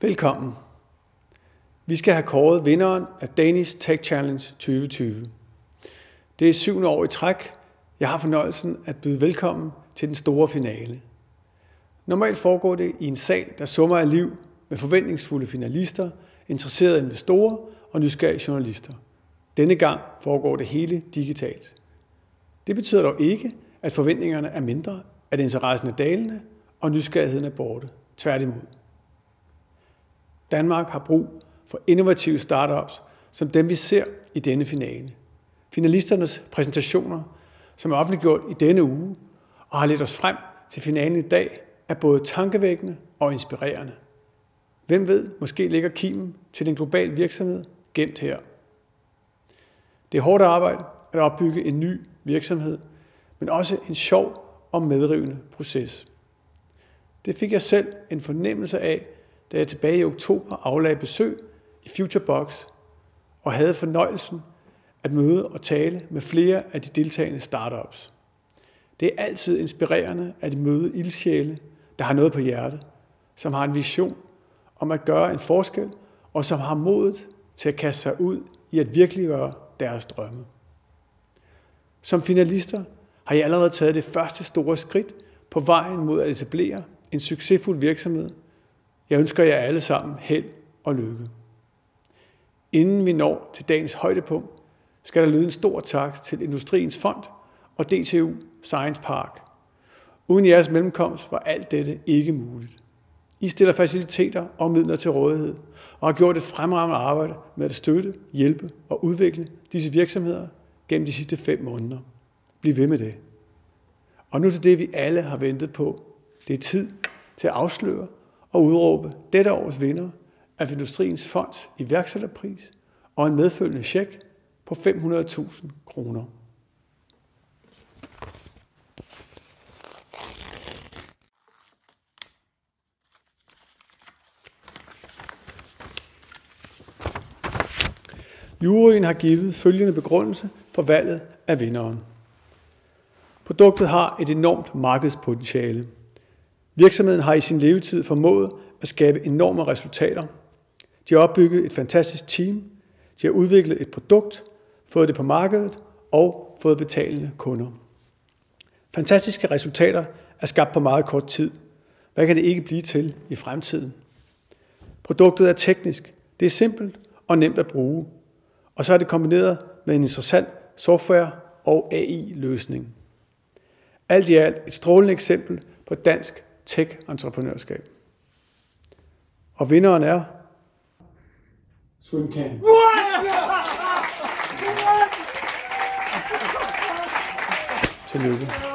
Velkommen. Vi skal have kåret vinderen af Danish Tech Challenge 2020. Det er syvende år i træk. Jeg har fornøjelsen at byde velkommen til den store finale. Normalt foregår det i en sal, der summer af liv med forventningsfulde finalister, interesserede investorer og nysgerrige journalister. Denne gang foregår det hele digitalt. Det betyder dog ikke, at forventningerne er mindre, at interessen er dalende og nysgerrigheden er borte. Tværtimod. Danmark har brug for innovative startups, som dem vi ser i denne finale. Finalisternes præsentationer, som er offentliggjort i denne uge og har ledt os frem til finalen i dag, er både tankevækkende og inspirerende. Hvem ved, måske ligger kimen til den globale virksomhed gemt her. Det er hårdt arbejde at opbygge en ny virksomhed, men også en sjov og medrivende proces. Det fik jeg selv en fornemmelse af, da jeg tilbage i oktober aflagde besøg i Futurebox og havde fornøjelsen at møde og tale med flere af de deltagende startups. Det er altid inspirerende at møde ildsjæle, der har noget på hjertet, som har en vision om at gøre en forskel, og som har modet til at kaste sig ud i at virkeliggøre deres drømme. Som finalister har jeg allerede taget det første store skridt på vejen mod at etablere en succesfuld virksomhed. Jeg ønsker jer alle sammen held og lykke. Inden vi når til dagens højdepunkt, skal der lyde en stor tak til Industriens Fond og DTU Science Park. Uden jeres mellemkomst var alt dette ikke muligt. I stiller faciliteter og midler til rådighed og har gjort et fremragende arbejde med at støtte, hjælpe og udvikle disse virksomheder gennem de sidste fem måneder. Bliv ved med det. Og nu til det, vi alle har ventet på. Det er tid til at afsløre og udråbe dette års vinder af Industriens Fonds iværksætterpris og en medfølgende check på 500.000 kroner. Juryen har givet følgende begrundelse for valget af vinderen. Produktet har et enormt markedspotentiale. Virksomheden har i sin levetid formået at skabe enorme resultater. De har opbygget et fantastisk team. De har udviklet et produkt, fået det på markedet og fået betalende kunder. Fantastiske resultater er skabt på meget kort tid. Hvad kan det ikke blive til i fremtiden? Produktet er teknisk. Det er simpelt og nemt at bruge. Og så er det kombineret med en interessant software- og AI-løsning. Alt i alt et strålende eksempel på dansk tech-entreprenørskab. Og vinderen er Swimcan. Tillykke.